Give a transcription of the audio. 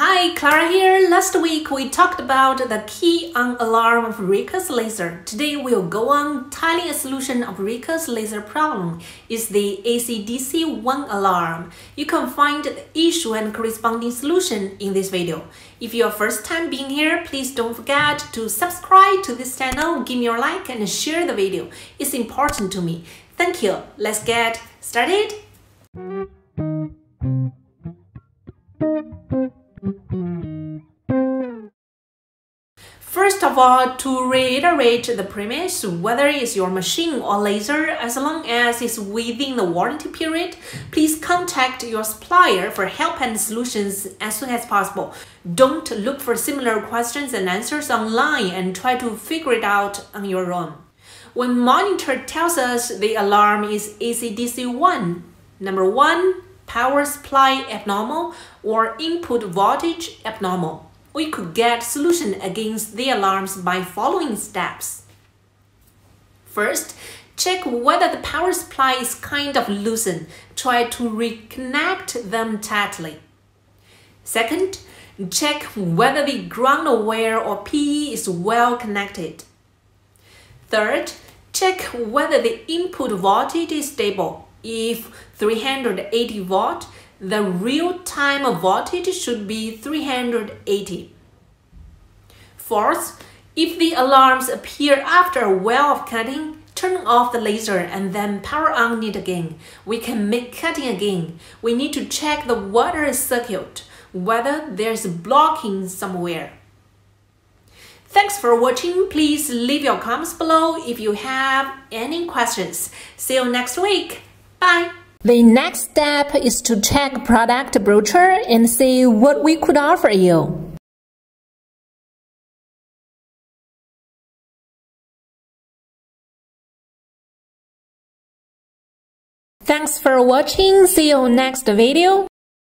Hi, Clara here. Last week we talked about the KeyOn alarm of Raycus laser. Today we'll go on tiling a solution of Raycus laser problem is the AC-DC1 alarm. You can find the issue and corresponding solution in this video. If you're first time being here, please don't forget to subscribe to this channel, give me a like and share the video. It's important to me. Thank you. Let's get started. First of all, to reiterate the premise, whether it's your machine or laser, as long as it's within the warranty period, please contact your supplier for help and solutions as soon as possible. Don't look for similar questions and answers online and try to figure it out on your own. When monitor tells us the alarm is AC-DC1, number one, power supply abnormal or input voltage abnormal we could get solution against the alarms by following steps. First, check whether the power supply is kind of loosened. Try to reconnect them tightly. Second, check whether the ground wire or PE is well connected. Third, check whether the input voltage is stable. If 380 volt, the real-time voltage should be 380. Fourth, if the alarms appear after a while of cutting, turn off the laser and then power on it again. We can make cutting again. We need to check the water circuit, whether there's blocking somewhere. Thanks for watching. Please leave your comments below if you have any questions. See you next week. Bye. The next step is to check product brochure and see what we could offer you. Thanks for watching. See you next video.